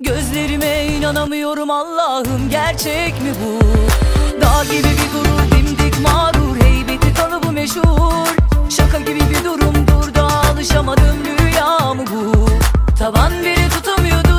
Gözlerime inanamıyorum Allah'ım gerçek mi bu? Dağ gibi bir gurur dimdik mağrur heybeti kalıbı meşhur Şaka gibi bir durumdur da alışamadım rüya mı bu? Taban biri tutamıyordu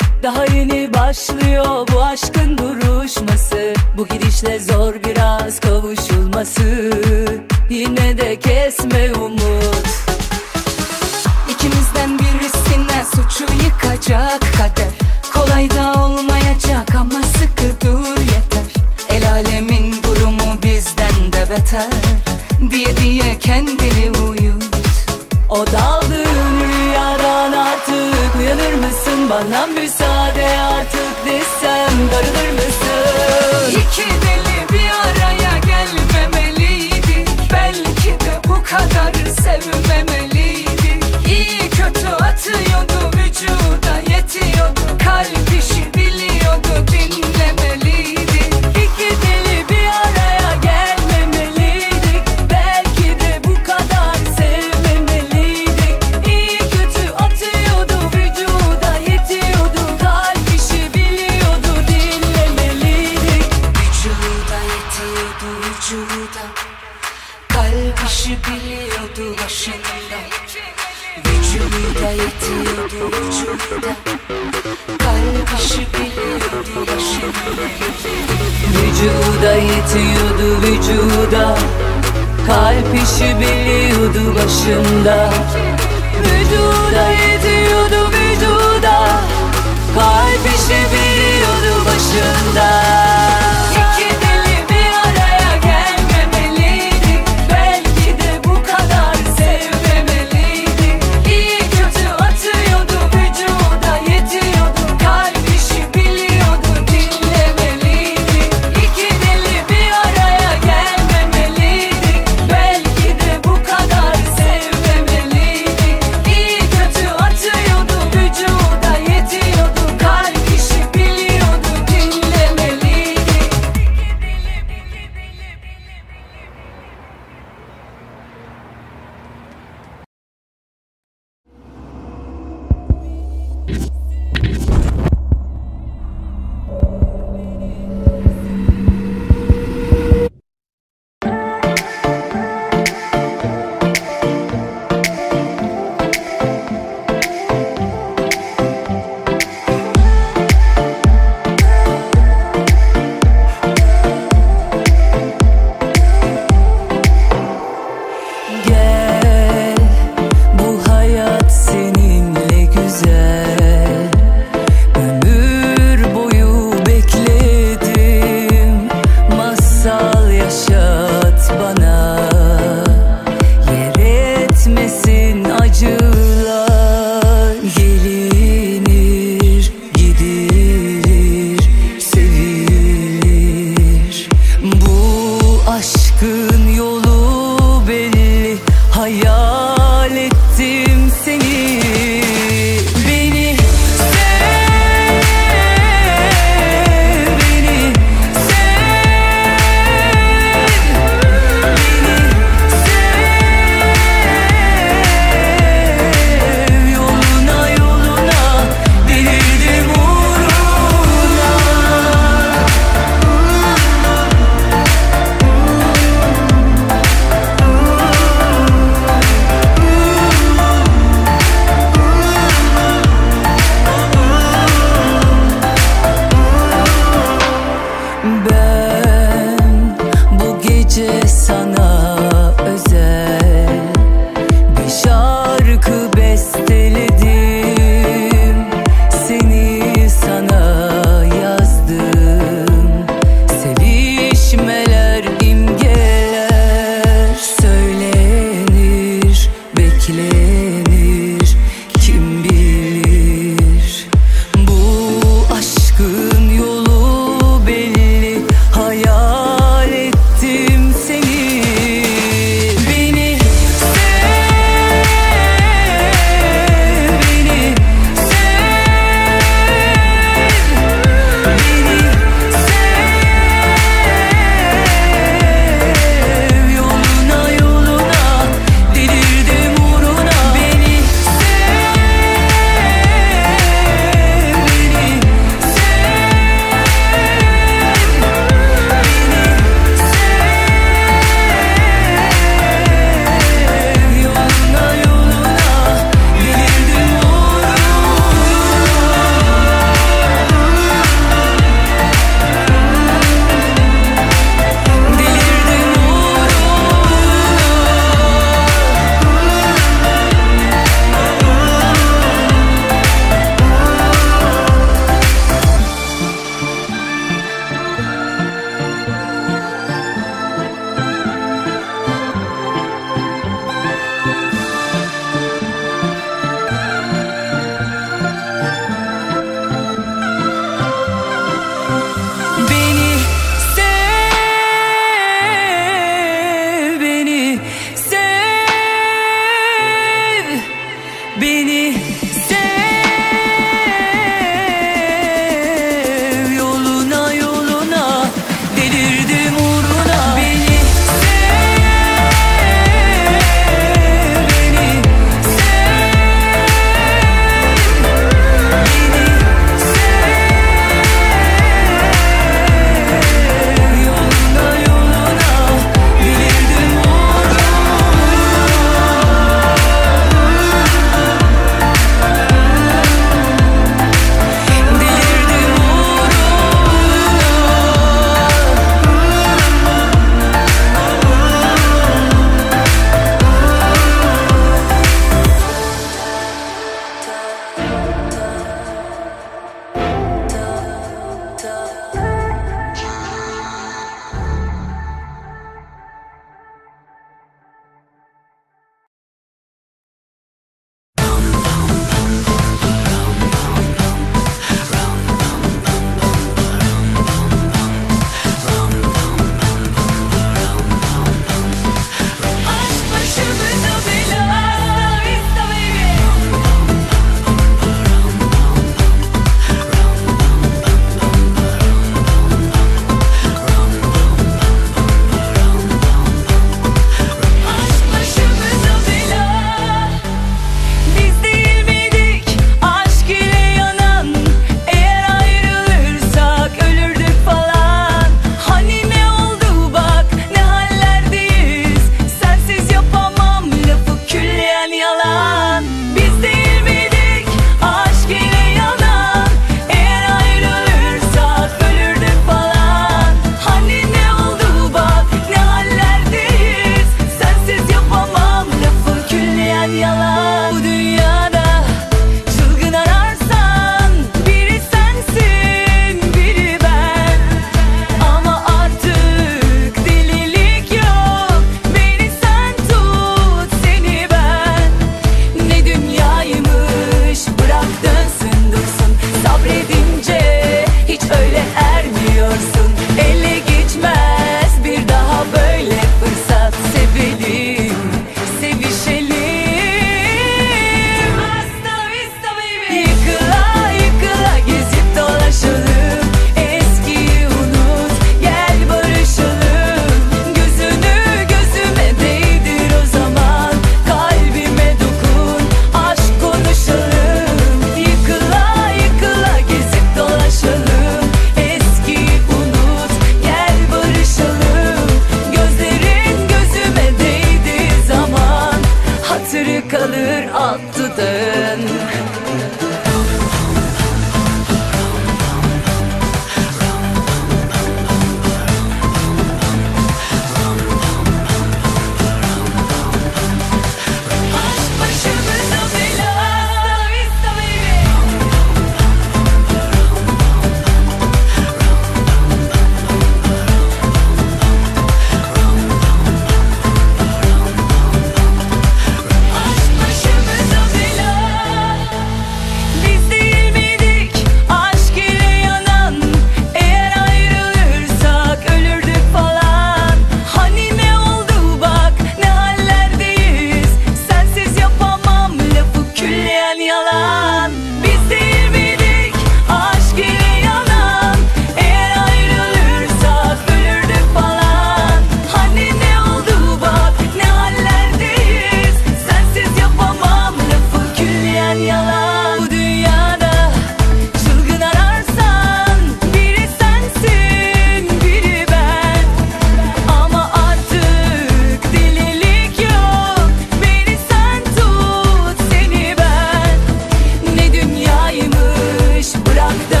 더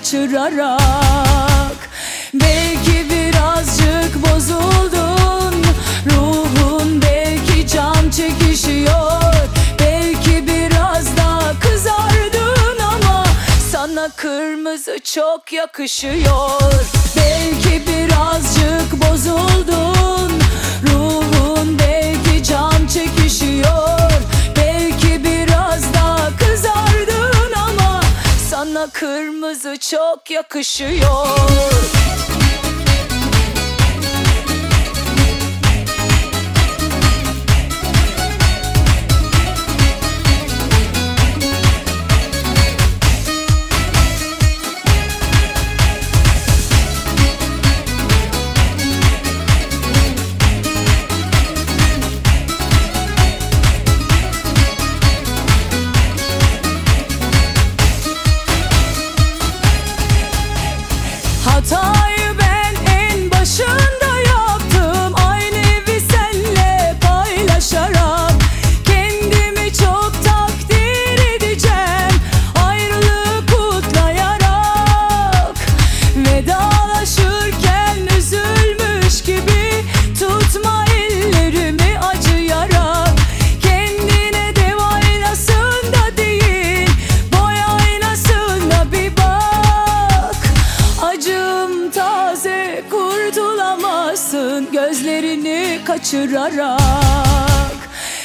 kaçırarak Belki birazcık bozuldun Ruhun belki can çekişiyor Belki biraz daha kızardın ama Sana kırmızı çok yakışıyor Belki birazcık bozuldun Ruhun kırmızı çok yakışıyor kaçırarak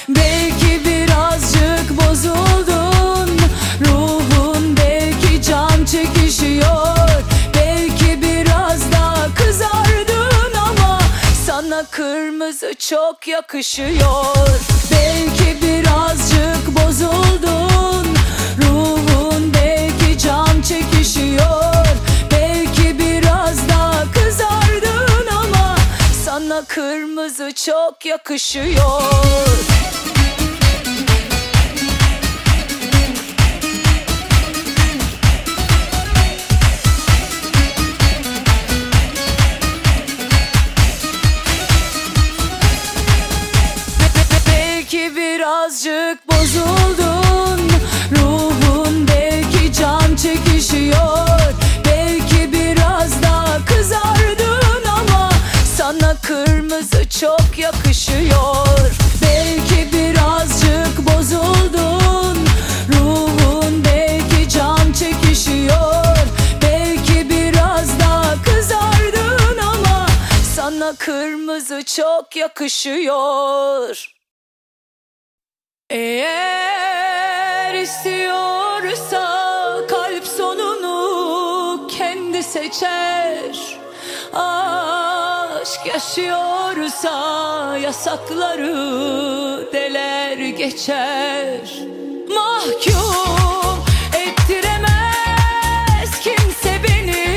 Belki birazcık bozuldun Ruhun belki can çekişiyor Belki biraz daha kızardın ama Sana kırmızı çok yakışıyor Belki birazcık bozuldun kırmızı çok yakışıyor kırmızı çok yakışıyor. Belki birazcık bozuldun. Ruhun belki can çekişiyor. Belki biraz daha kızardın ama Sana kırmızı çok yakışıyor. Eğer istiyorsa kalp sonunu kendi seçer Aşk yaşıyorsa yasakları deler geçer. Mahkum ettiremez kimse beni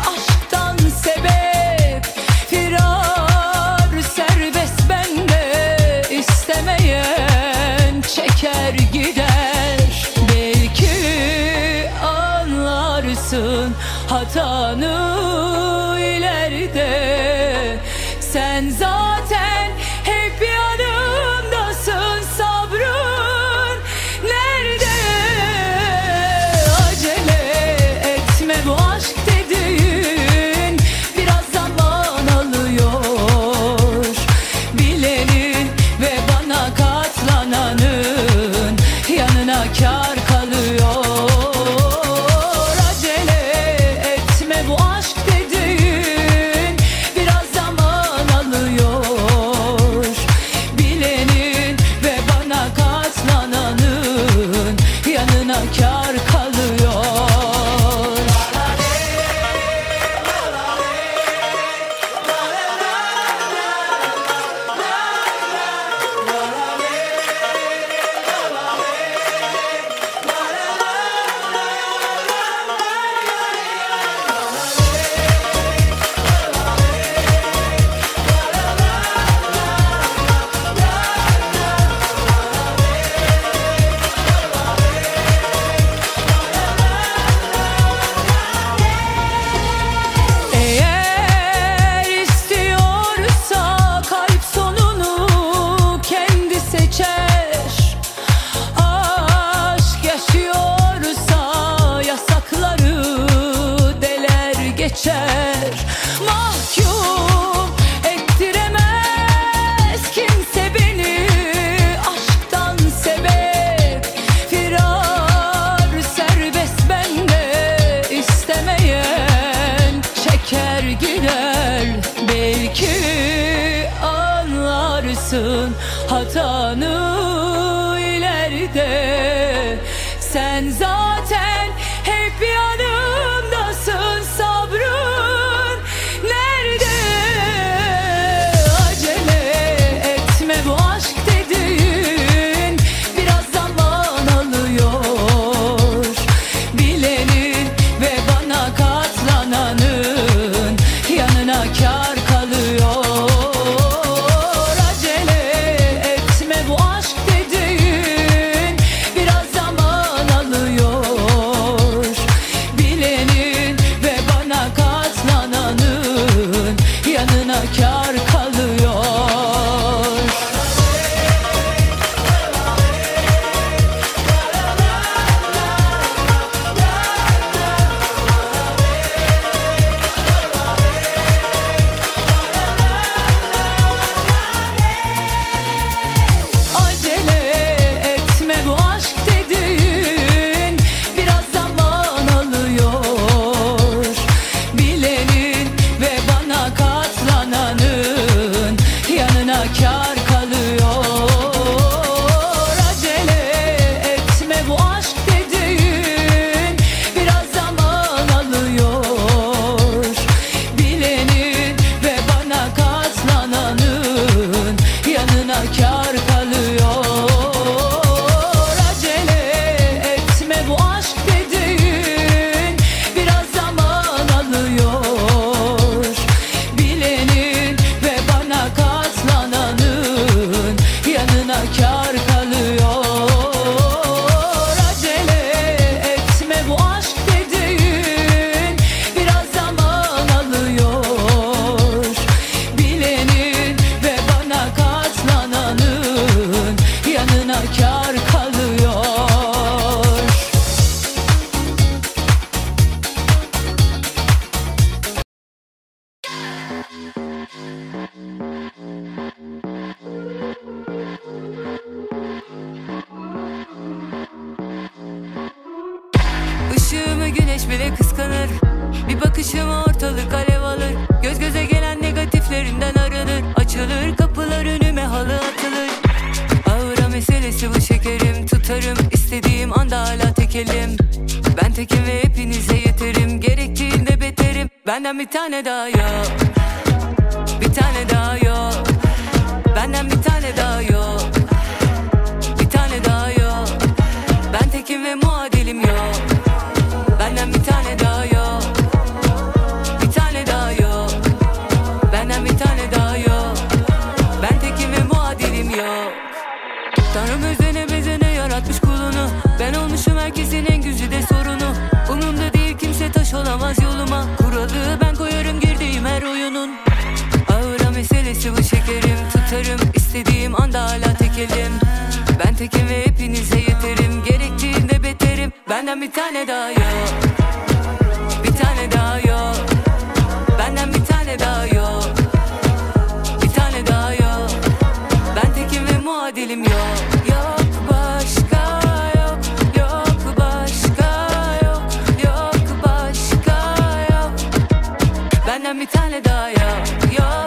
aşktan sebep Firar. Serbest bende istemeyen çeker gider. Belki anlarsın hatanı ileride Sen zaten yaparsın hatanı ileride. Sen zaten bir tane daha annem bir tane daha yok, yok.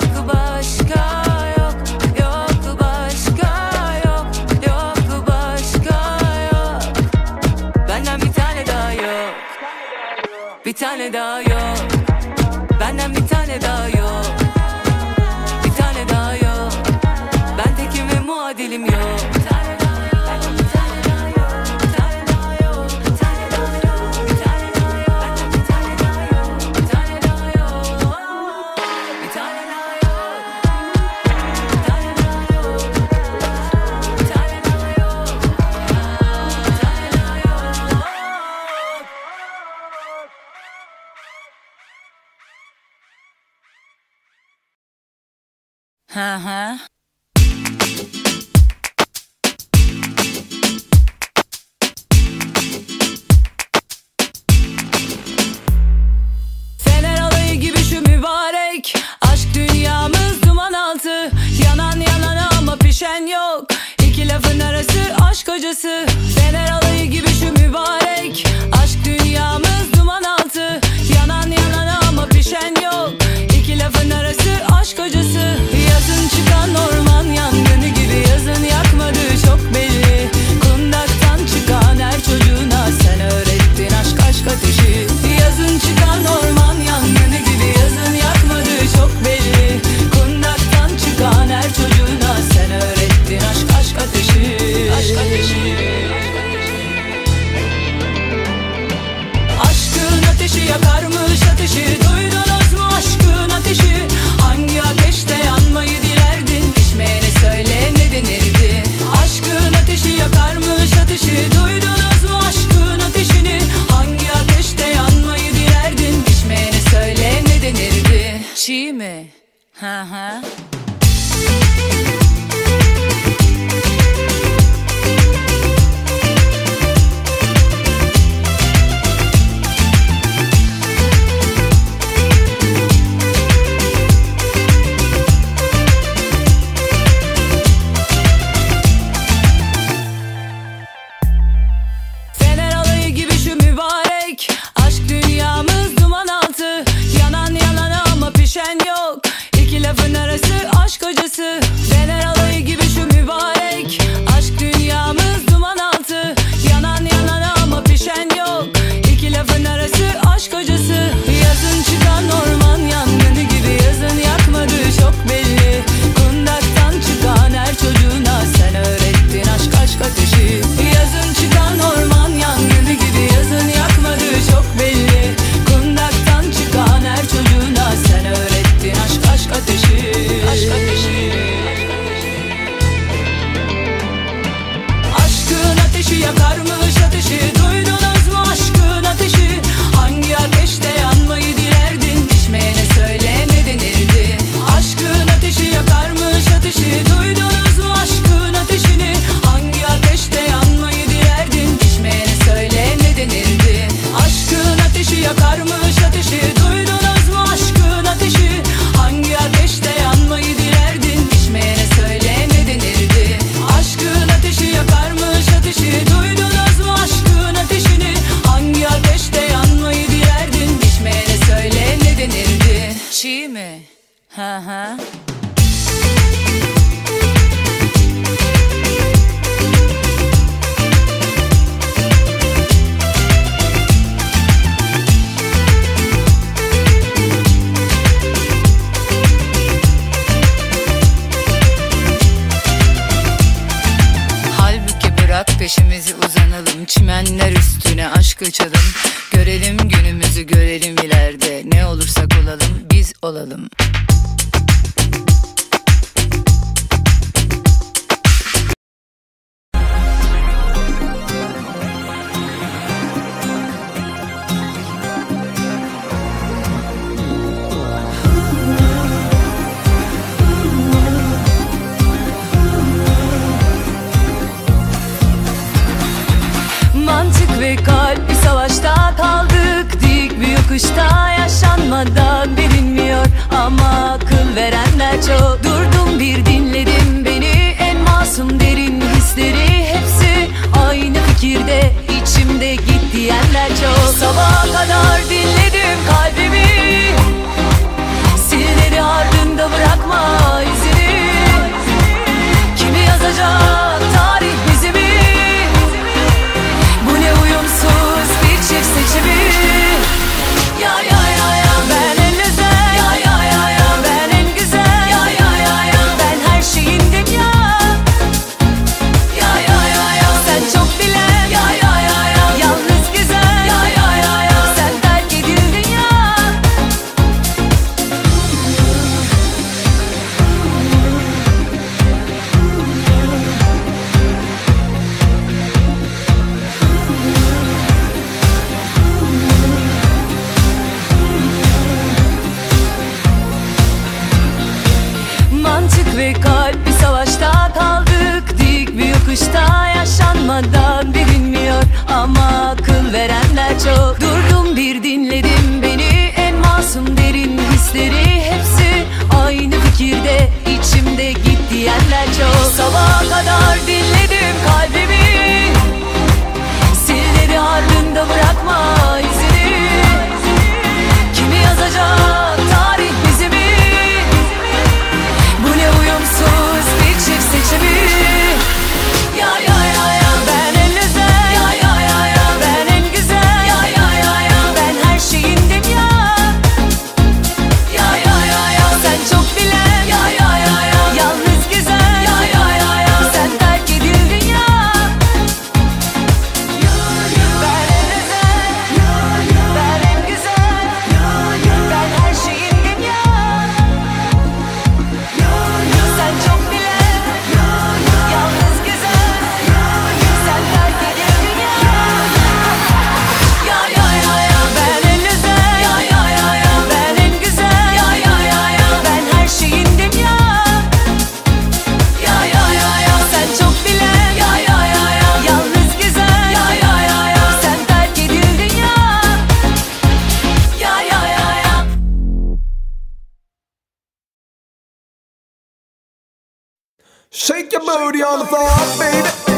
Shake your booty on the floor, baby.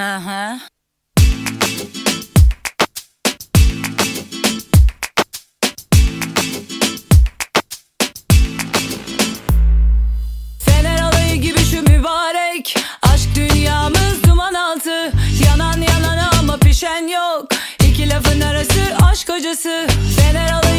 Hı hı. Fener alayı gibi şu mübarek. Aşk dünyamız duman altı. Yanan yanan ama pişen yok. İki lafın arası aşk hocası Fener alayı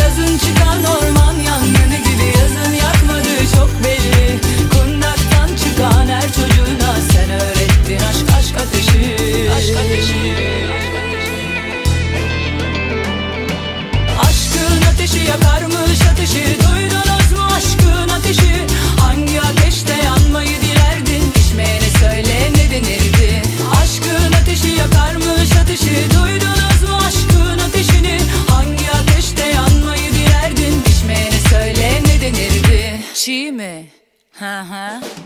Yazın çıkan orman yangını gibi Yazın yakmadığı çok belli. Kundaktan çıkan her çocuğuna Sen öğrettin aşk aşk ateşi. Aşk ateşi yakarmış ateşi Uh huh.